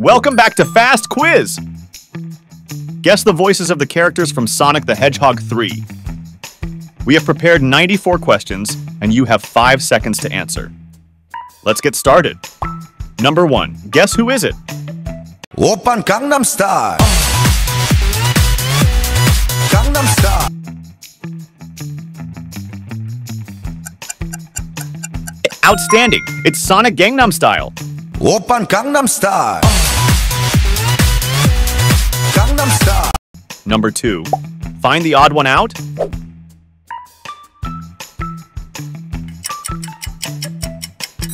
Welcome back to Fast Quiz! Guess the voices of the characters from Sonic the Hedgehog 3. We have prepared 94 questions, and you have 5 seconds to answer. Let's get started. Number 1. Guess who is it? Open Gangnam Style! Gangnam Style! Outstanding! It's Sonic Gangnam Style! Open Gangnam Style! Number 2. Find the odd one out?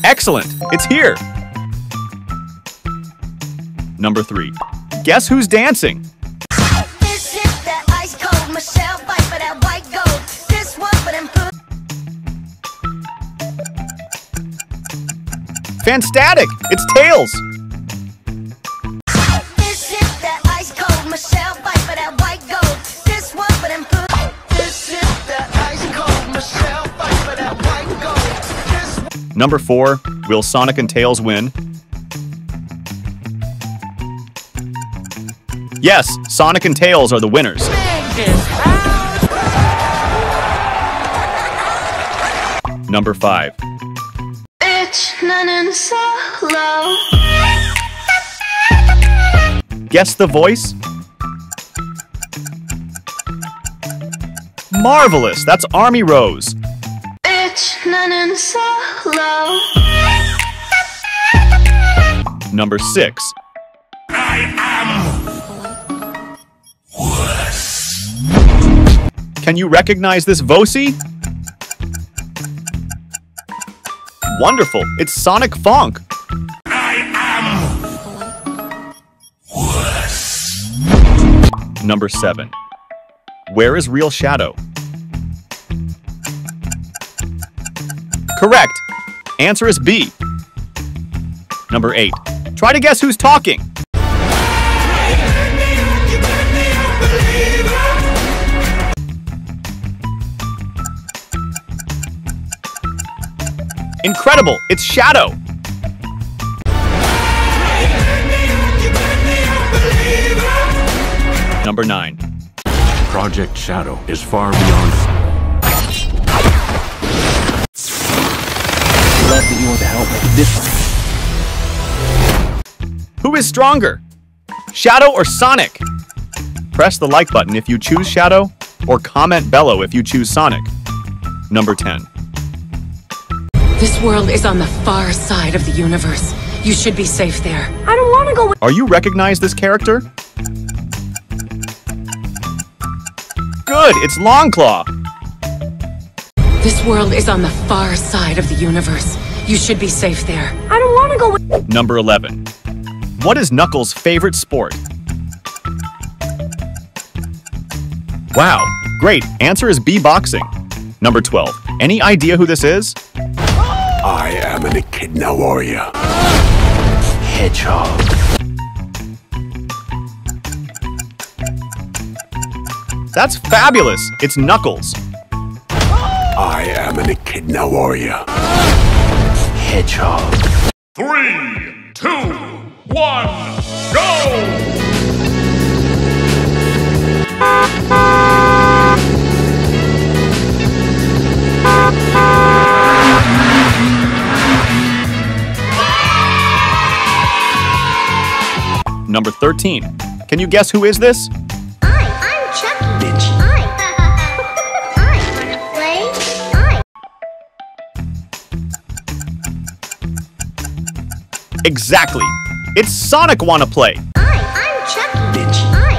Excellent! It's here! Number 3. Guess who's dancing? Fantastic! It's Tails! Number 4. Will Sonic and Tails win? Yes, Sonic and Tails are the winners. Number 5. bitch, none and solo. Guess the voice? Marvelous! That's Amy Rose. Bitch, none and solo. Number 6. Can you recognize this Vosi? Wonderful! It's Sonic Funk. I am Number 7. Where is Real Shadow? Correct! Answer is B. Number 8. Try to guess who's talking. Incredible! It's Shadow! Number 9. Project Shadow is far beyond. That you want to help Who is stronger? Shadow or Sonic? Press the like button if you choose Shadow, or comment Bello if you choose Sonic. Number 10. This world is on the far side of the universe. You should be safe there. I don't want to go with Are you recognize this character? Good, it's Longclaw. This world is on the far side of the universe. You should be safe there. I don't want to go with Number 11. What is Knuckles' favorite sport? Wow, great. Answer is B boxing. Number 12. Any idea who this is? I am an Echidna warrior. hedgehog. That's fabulous. It's Knuckles. I am an Echidna warrior. Hedgehog. Three, two, one, go! Number 13. Can you guess who is this? Exactly. It's Sonic Wanna Play. I, I'm Chucky. Bitch. I,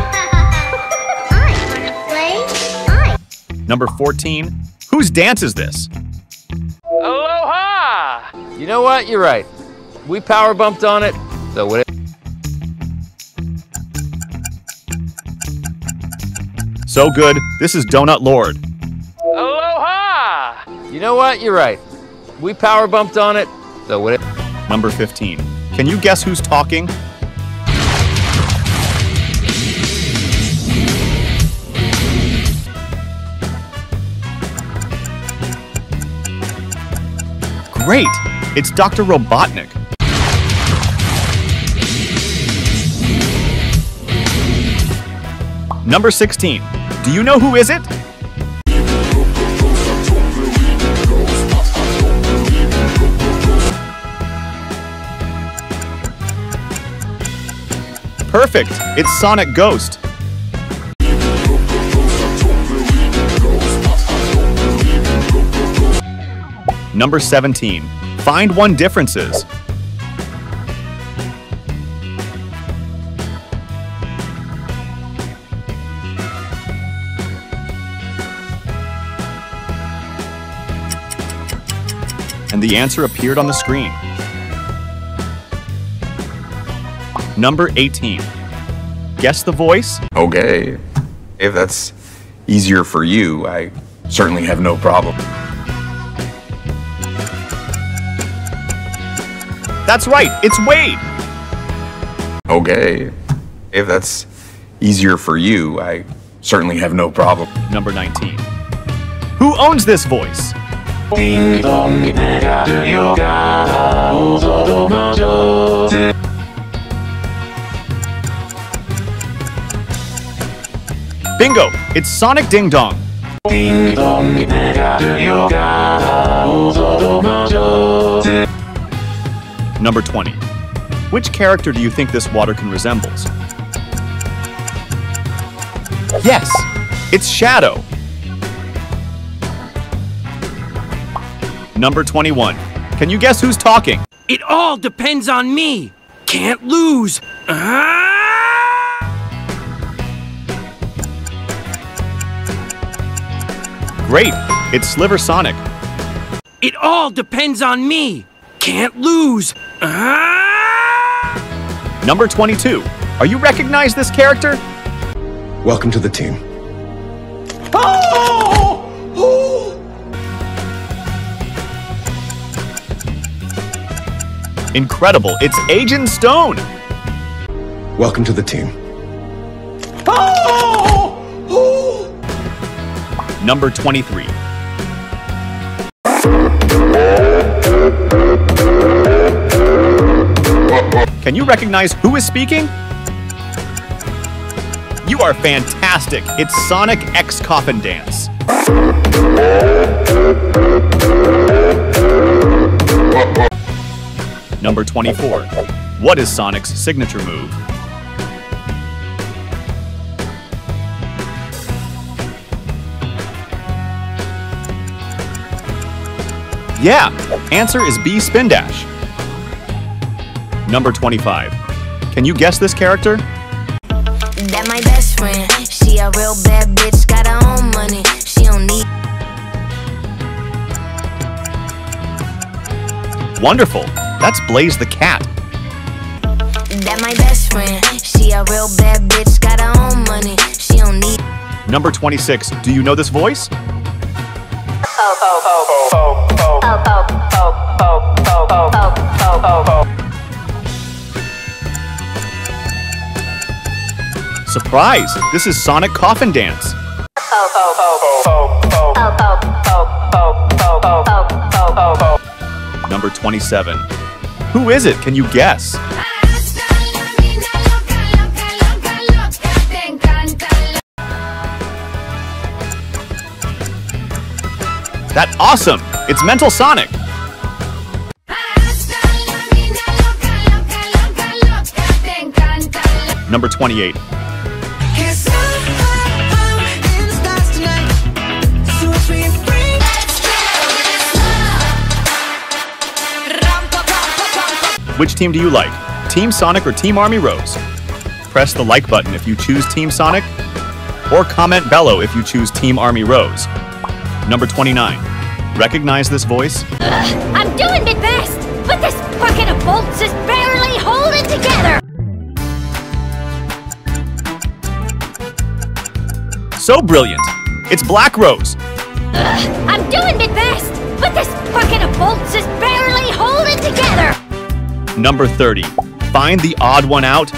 I wanna play. I. Number 14. Whose dance is this? Aloha! You know what? You're right. We power bumped on it, so what? So good. This is Donut Lord. Aloha! You know what? You're right. We power bumped on it, so what? Number 15. Can you guess who's talking? Great! It's Dr. Robotnik. Number 16. Do you know who is it? Perfect. It's Sonic Ghost. Number 17. Find one differences. And the answer appeared on the screen. Number 18. Guess the voice? Okay. If that's easier for you, I certainly have no problem. That's right, it's Wade. Okay. If that's easier for you, I certainly have no problem. Number 19. Who owns this voice? Bingo! It's Sonic Ding Dong. Number 20. Which character do you think this waterkin resembles? Yes, it's Shadow. Number 21. Can you guess who's talking? It all depends on me. Can't lose. Ah! Great, it's Silver Sonic. It all depends on me. Can't lose. Ah! Number 22. Are you recognize this character? Welcome to the team. Incredible, it's Agent Stone. Welcome to the team. Number 23. Can you recognize who is speaking? You are fantastic. It's Sonic X Coffin Dance. Number 24. What is Sonic's signature move? Yeah, answer is B Spin Dash. Number 25. Can you guess this character? That my best friend. She a real bad bitch, got her own money. She don't need. Wonderful. That's Blaze the Cat. That my best friend. She a real bad bitch, got her own money. She don't need. Number 26. Do you know this voice? Surprise! This is Sonic Coffin Dance. Number 27. Who is it? Can you guess? That awesome! It's Metal Sonic. Number 28. Which team do you like? Team Sonic or Team Amy Rose? Press the like button if you choose Team Sonic, or comment below if you choose Team Amy Rose. Number 29. Recognize this voice? I'm doing my best, but this bucket of bolts is barely holding together. So brilliant! It's Black Rose. I'm doing my best, but this bucket of bolts is barely holding together. Number 30. Find the odd one out.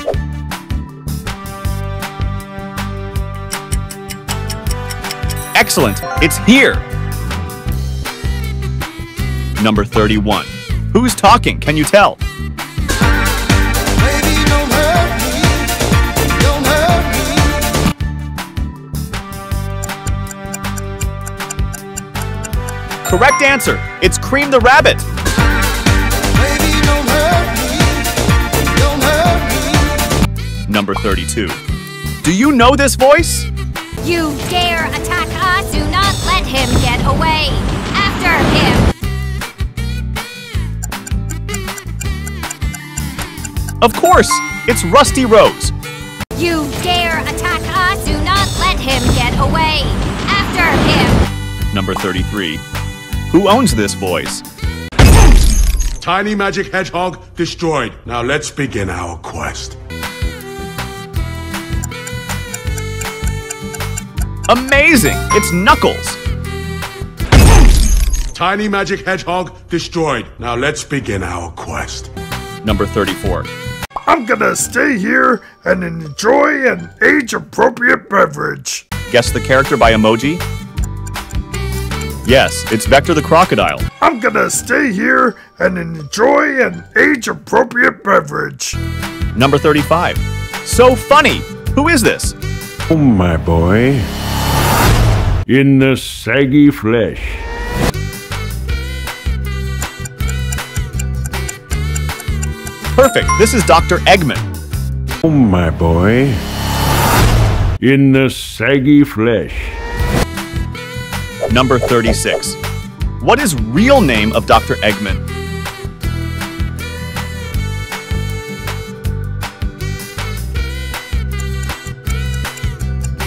Excellent. It's here. Number 31. Who's talking? Can you tell? Correct answer. It's Cream the Rabbit. Baby, Number 32. Do you know this voice? You dare attack us? Do not let him get away. After him. Of course, it's Rusty Rose. You dare attack us? Do not let him get away. After him. Number 33. Who owns this voice? Tiny Magic Hedgehog destroyed. Now let's begin our quest. Amazing! It's Knuckles. Tiny Magic Hedgehog destroyed. Now let's begin our quest. Number 34. I'm gonna stay here and enjoy an age appropriate beverage. Guess the character by emoji? Yes, it's Vector the Crocodile. I'm gonna stay here and enjoy an age appropriate beverage. Number 35. So funny! Who is this? Oh, my boy. In the saggy flesh. Perfect. This is Dr. Eggman. Oh, my boy. In the saggy flesh. Number 36. What is real name of Dr. Eggman?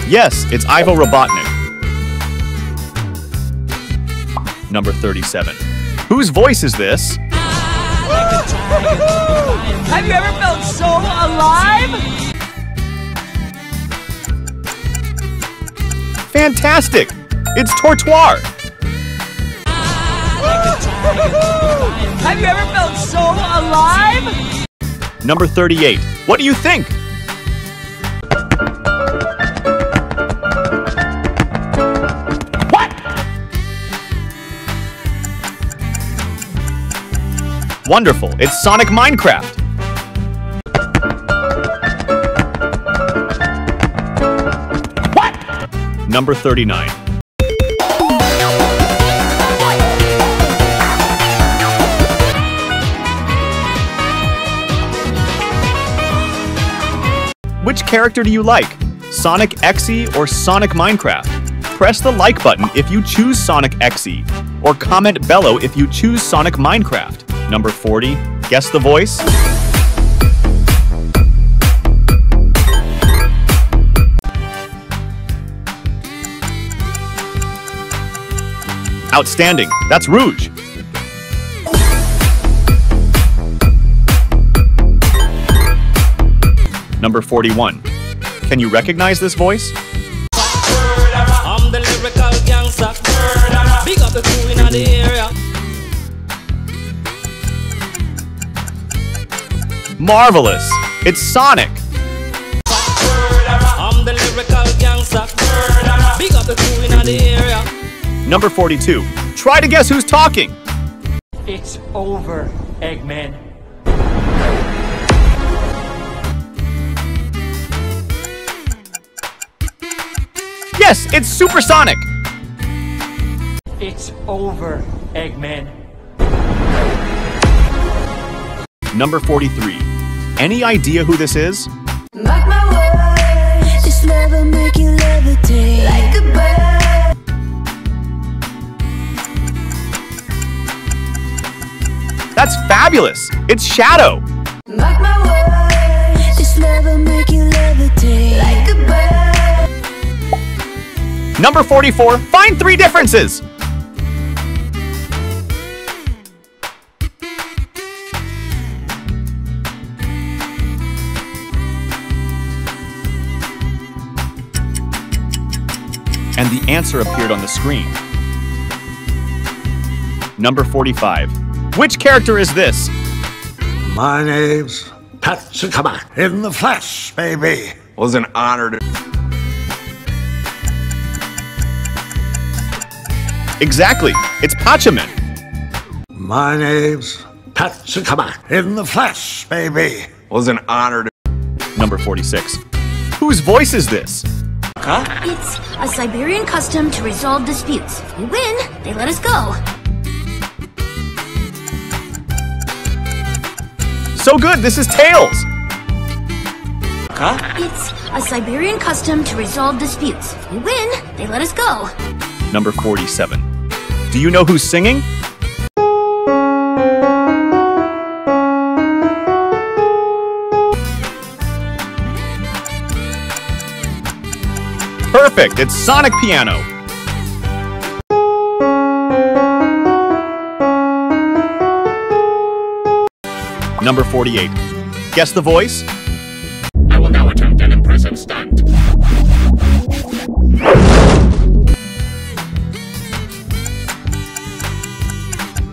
Yes, it's Ivo Robotnik. Number 37. Whose voice is this? Have you ever felt so alive? Fantastic! It's Tortoise. Have you ever felt so alive? Number 38. What do you think? Wonderful. It's Sonic Minecraft. What? Number 39. Which character do you like? Sonic Xe or Sonic Minecraft? Press the like button if you choose Sonic Xe, or comment below if you choose Sonic Minecraft. Number 40. Guess the voice? Outstanding. That's Rouge. Number 41. Can you recognize this voice? Marvelous. It's Sonic. I'm the lyrical gangster. Big up the crew in the area. Number 42. Try to guess who's talking. It's over, Eggman. Yes, it's Supersonic. It's over, Eggman. Number 43. Any idea who this is? Mark my words, this love make you levitate like a bird. That's fabulous. It's Shadow. Mark my words, this love will make you levitate like a bird. Number 44. Find three differences. And the answer appeared on the screen. Number 45. Which character is this? My name's Pat Sakama in the flesh, baby. Was an honor to. Exactly. It's Pachaman. My name's Pat Sakama in the flesh, baby. Was an honor to. Number 46. Whose voice is this? It's a Siberian custom to resolve disputes. If we win, they let us go. So good, this is Tails! It's a Siberian custom to resolve disputes. If we win, they let us go. Number 47. Do you know who's singing? Perfect, it's Sonic Piano. Number 48. Guess the voice? I will now attempt an impressive stunt.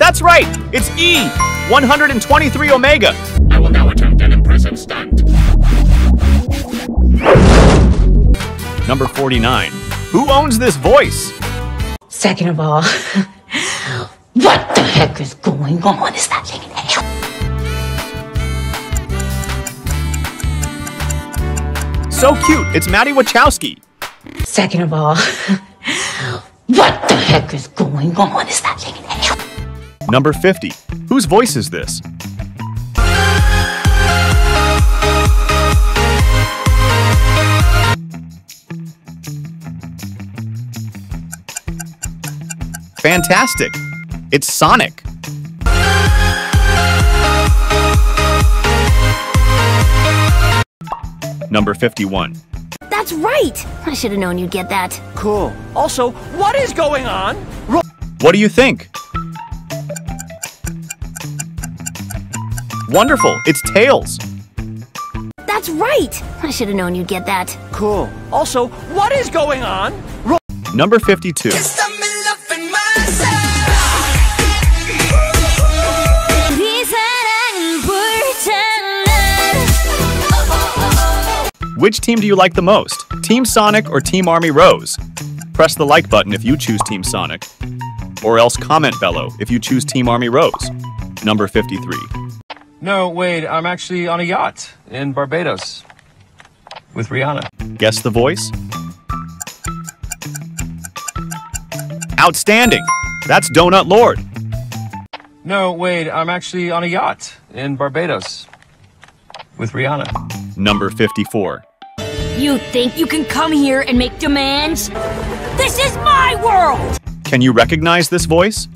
That's right, it's E! 123 Omega. I will now attempt an impressive stunt. Number 49. Who owns this voice? Second of all, what the heck is going on? Is that thing in hell? So cute, it's Maddie Wachowski. Second of all, what the heck is going on? Is that thing in hell? Number 50. Whose voice is this? Fantastic! It's Sonic. Number 51. That's right! I should have known you'd get that. Cool. Also, what is going on? What do you think? Wonderful, it's Tails. That's right! I should have known you'd get that. Cool. Also, what is going on? Number 52. Which team do you like the most? Team Sonic or Team Amy Rose? Press the like button if you choose Team Sonic. Or else comment below if you choose Team Amy Rose. Number 53. No, wait, I'm actually on a yacht in Barbados with Rihanna. Guess the voice? Outstanding! That's Donut Lord. No, wait, I'm actually on a yacht in Barbados with Rihanna. Number 54. You think you can come here and make demands? This is my world! Can you recognize this voice?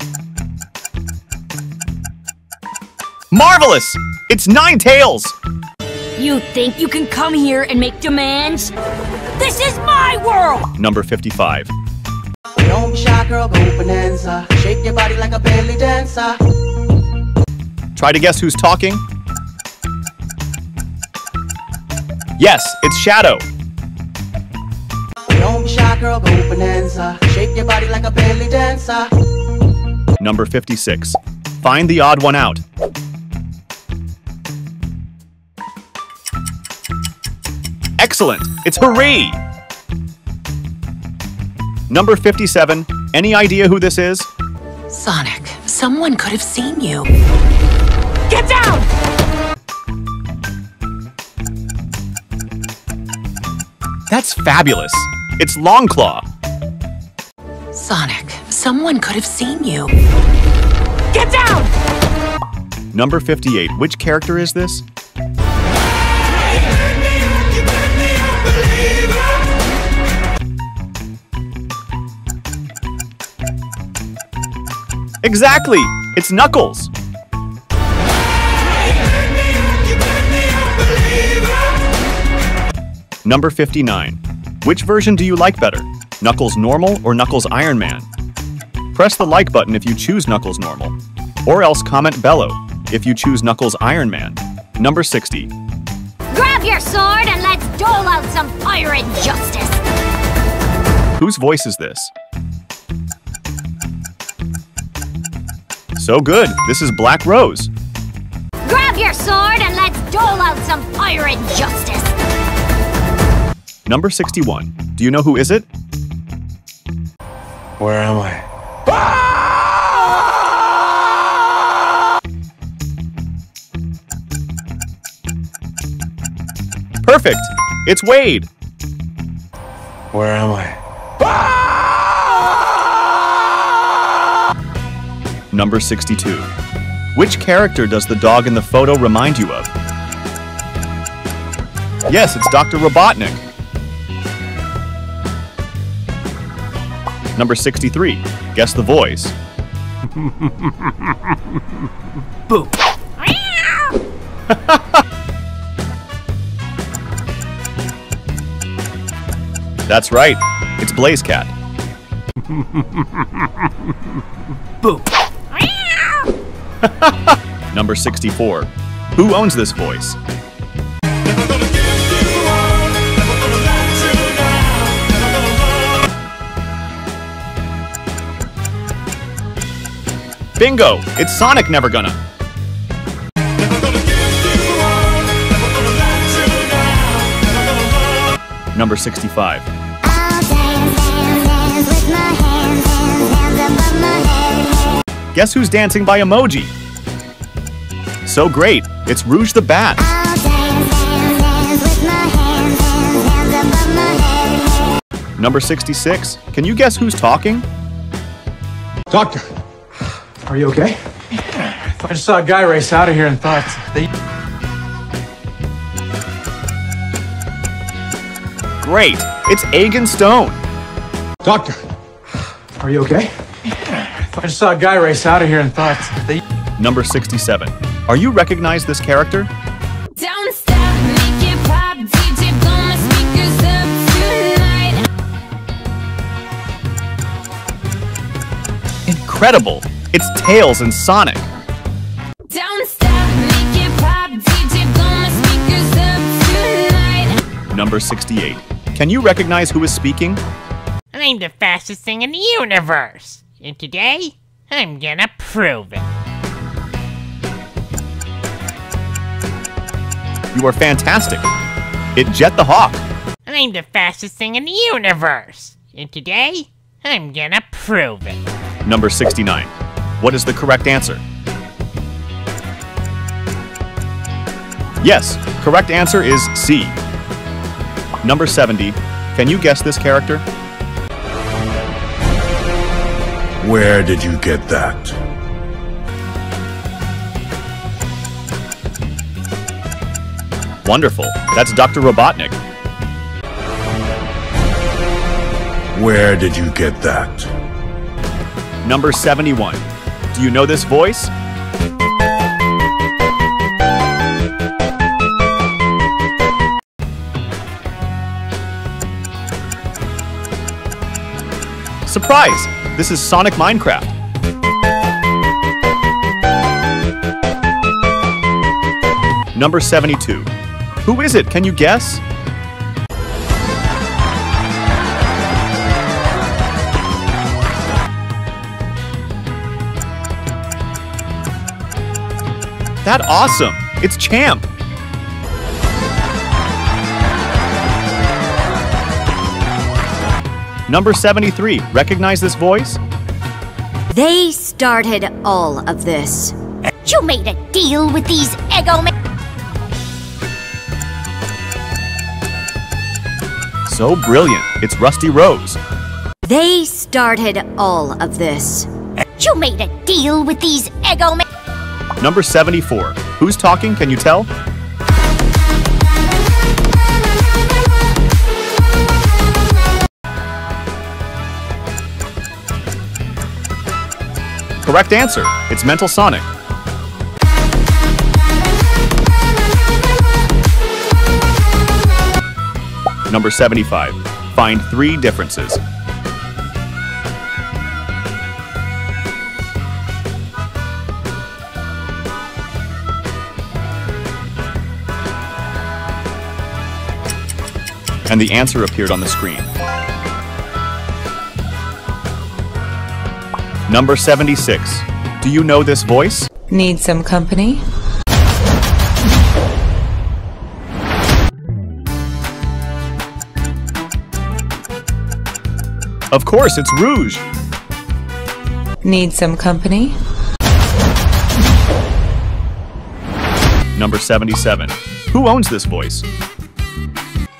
Marvelous! It's Nine Tails! You think you can come here and make demands? This is my world! Number 55. Don't shy, girl, go bonanza. Shake your body like a belly dancer. Try to guess who's talking? Yes, it's Shadow. Don't be shy, girl, go bonanza. Shake your body like a belly dancer. Number 56. Find the odd one out. Excellent! It's Hurry! Number 57. Any idea who this is? Sonic, someone could have seen you. Get down! That's fabulous. It's Longclaw. Sonic, someone could have seen you. Get down! Number 58. Which character is this? Exactly! It's Knuckles! Number 59. Which version do you like better? Knuckles Normal or Knuckles Iron Man? Press the like button if you choose Knuckles Normal, or else comment below if you choose Knuckles Iron Man. Number 60. Grab your sword and let's dole out some pirate justice. Whose voice is this? So good, this is Black Rose. Grab your sword and let's dole out some pirate justice. Number 61. Do you know who is it? Where am I? Perfect! It's Wade! Where am I? Number 62. Which character does the dog in the photo remind you of? Yes, it's Dr. Robotnik. Number 63. Guess the voice. Boo. That's right. It's Blaze Cat. Boo. Number 64. Who owns this voice? Bingo! It's Sonic Never Gonna. Number 65. Guess who's dancing by emoji? So great, it's Rouge the Bat. Number 66. Can you guess who's talking? Doctor, are you okay? I just saw a guy race out of here and thought they. Great, it's Agent Stone. Doctor, are you okay? I just saw a guy race out of here and thought they. Number 67. Are you recognize this character? Don't stop, make it pop, DJ, blow my speakers up tonight. Incredible! It's Tails and Sonic. Don't stop, make it pop, DJ, blow my speakers up. Number 68. Can you recognize who is speaking? I'm the fastest thing in the universe. And today, I'm gonna prove it. You are fantastic. It Jet the Hawk. I'm the fastest thing in the universe. And today, I'm gonna prove it. Number 69. What is the correct answer? Yes, correct answer is C. Number 70. Can you guess this character? Where did you get that? Wonderful. That's Dr. Robotnik. Where did you get that? Number 71. Do you know this voice? Surprise! This is Sonic Minecraft. Number 72. Who is it? Can you guess? That awesome! It's Champ! Number 73. Recognize this voice? They started all of this. You made a deal with these ego men. So brilliant. It's Rusty Rose. They started all of this. You made a deal with these ego men. Number 74. Who's talking? Can you tell? Correct answer. It's Metal Sonic. Number 75. Find three differences. And the answer appeared on the screen. Number 76. Do you know this voice? Need some company? Of course, it's Rouge. Need some company? Number 77. Who owns this voice?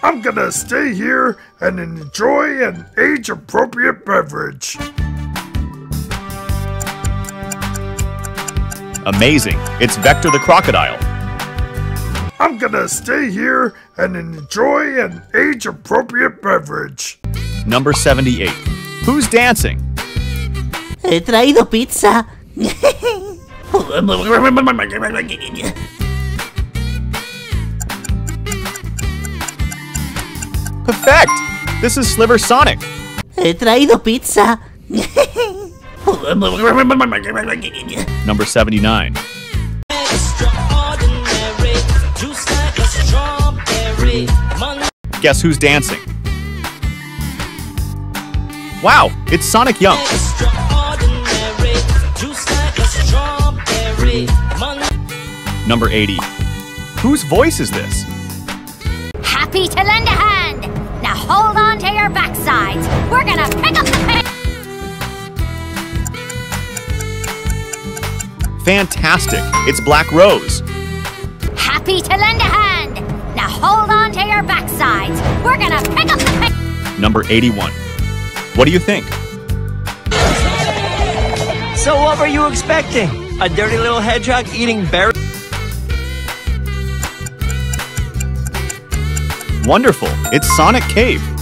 I'm gonna stay here and enjoy an age appropriate beverage. Amazing. It's Vector the crocodile. I'm gonna stay here and enjoy an age appropriate beverage. Number 78. Who's dancing? He traído pizza. Perfect! This is Silver Sonic. He traído pizza. Number 79. Guess who's dancing? Wow, it's Sonic Young. Number 80. Whose voice is this? Happy to lend a to your backsides. We're gonna pick up the pace. Fantastic. It's Black Rose. Happy to lend a hand. Now hold on to your backsides. We're gonna pick up the pace. Number 81. What do you think? So what were you expecting? A dirty little hedgehog eating berries? Wonderful. It's Sonic Cave.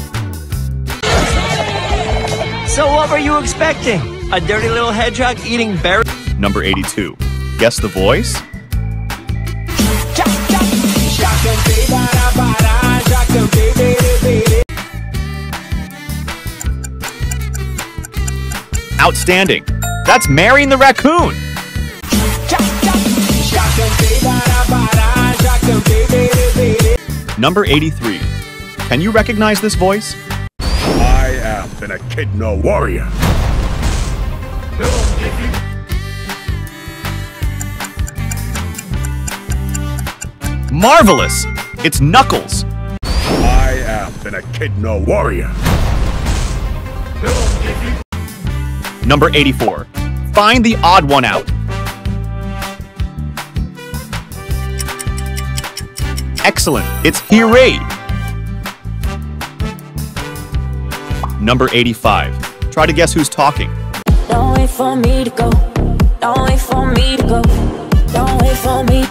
So what were you expecting? A dirty little hedgehog eating berries? Number 82. Guess the voice? Outstanding. That's Marine the raccoon. Number 83. Can you recognize this voice? Echidna warrior. Marvelous! It's Knuckles. I am an Echidna warrior. Number 84. Find the odd one out. Excellent. It's Hooray! Number 85. Try to guess who's talking. Don't wait for me to go. Don't wait for me to go. Don't wait for me.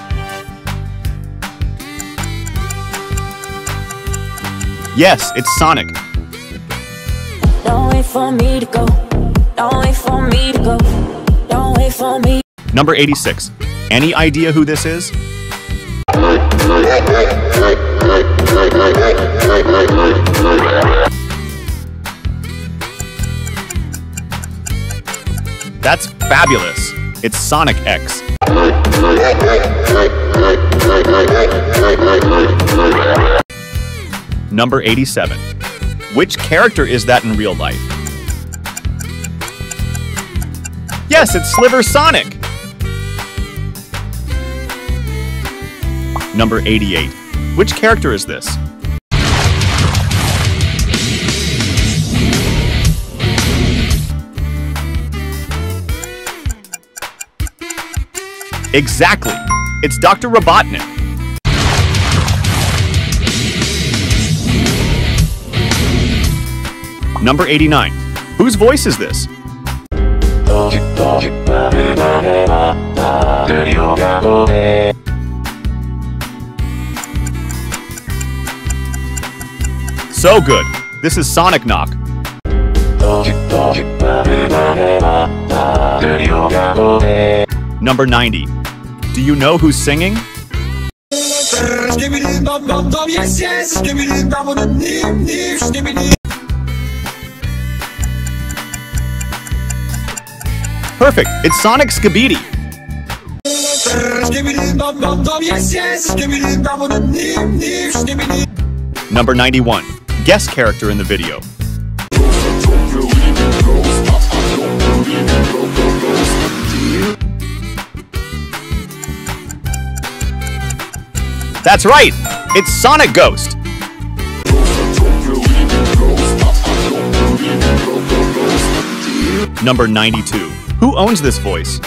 Yes, it's Sonic. Don't wait for me to go. Don't wait for me to go. Don't wait for me. Number 86. Any idea who this is? That's fabulous. It's Sonic X. Number 87. Which character is that in real life? Yes, it's Silver Sonic! Number 88. Which character is this? Exactly. It's Dr. Robotnik. Number 89. Whose voice is this? So good. This is Sonic Knock. Number 90. Do you know who's singing? Perfect. It's Sonic Skibidi. Number 91. Guest character in the video. That's right! It's Sonic Ghost! Number 92. Who owns this voice?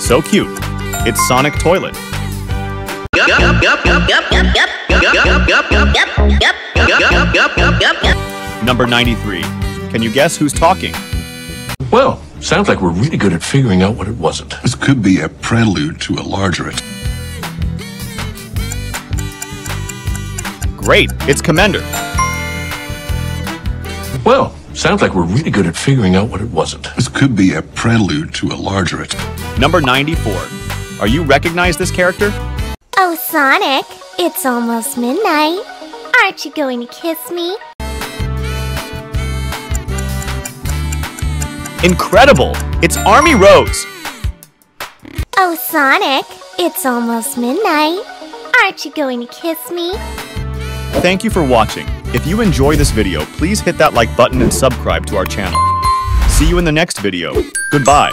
So cute. It's Sonic Toilet. Number 93. Can you guess who's talking? Well, sounds like we're really good at figuring out what it wasn't. This could be a prelude to a larger attack. Great, it's Commander. Well, sounds like we're really good at figuring out what it wasn't. This could be a prelude to a larger attack. Number 94. Are you recognize this character? Oh, Sonic, it's almost midnight. Aren't you going to kiss me? Incredible! It's Amy Rose! Oh, Sonic, it's almost midnight. Aren't you going to kiss me? Thank you for watching. If you enjoy this video, please hit that like button and subscribe to our channel. See you in the next video. Goodbye.